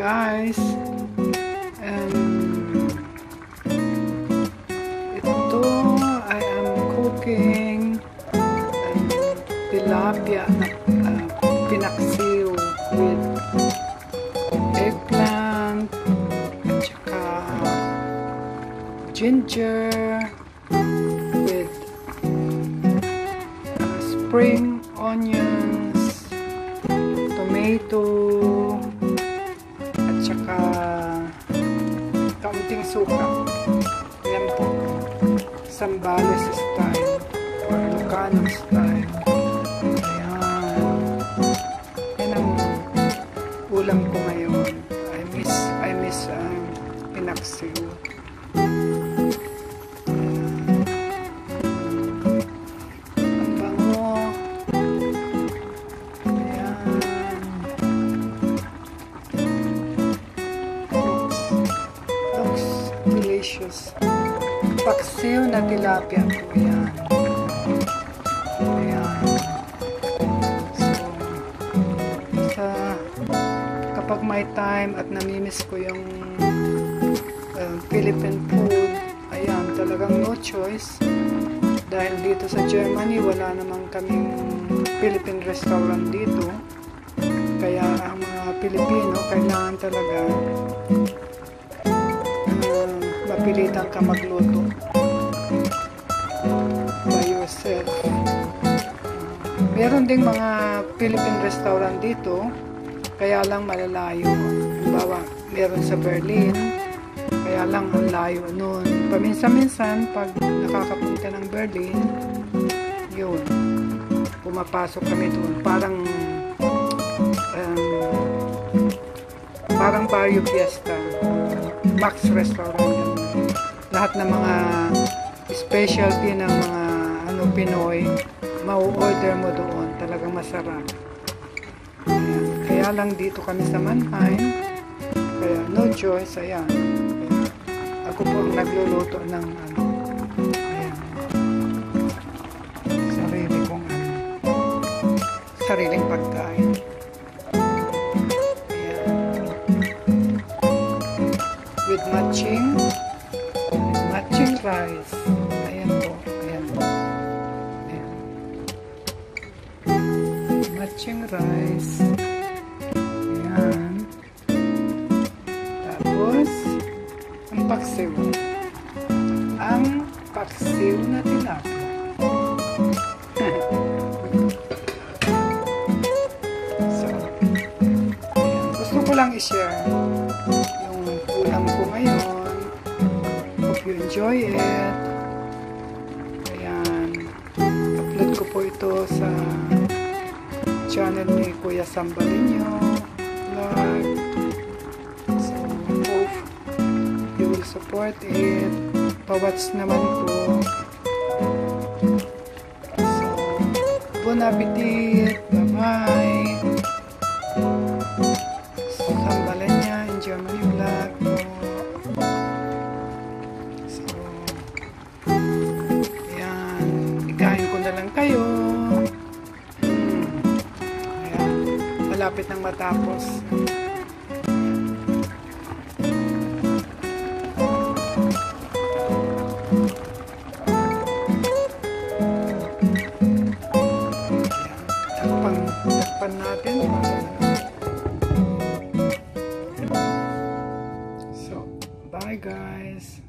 guys. And ito I am cooking um, tilapia uh, pinaksiw with eggplant at saka ginger with uh, spring onions tomato. Kaunting suka. Yan po. Sambales style. Or Ilocano style. Ayan. Yan ang ulam ko ngayon. I miss I miss um, pinaksiw delicious paksiw na tilapia po yan ayan kapag may time at namimiss ko yung uh, Philippine food ayan talagang no choice. Dahil dito sa Germany wala namang kaming Philippine restaurant dito. Kaya ang mga Pilipino kailangan talaga mapilitan ka magluto. By yourself. Meron ding mga Philippine restaurant dito kaya lang malalayo. Halimbawa meron sa Berlin kaya lang ang layo nun. Paminsan-minsan pag nakakapunta ng Berlin yun pumapasok kami doon parang um, parang Barrio Fiesta. Max Restaurant. Lahat ng mga specialty ng mga ano Pinoy mau-order mo doon. Talagang masarap. Ayan. kaya lang dito kami sa Mannheim. Kaya no choice. Ayan. Ako po ang nagluluto ng ano sarili kong ano sariling pagkain. With matching matching rice. Ayan. Tapos ang paksiw. Ang paksiw na tilapia. So ayan. gusto ko lang i-share yung ulam ko ngayon. Hope you enjoy it. Ayan. Upload ko po ito sa channel ni Kuya Sambalinyo. Vlog. So hope you will support it. Pawatch naman po. So bon appetit bye Malapit nang matapos. Takpan, takpan. So, bye guys.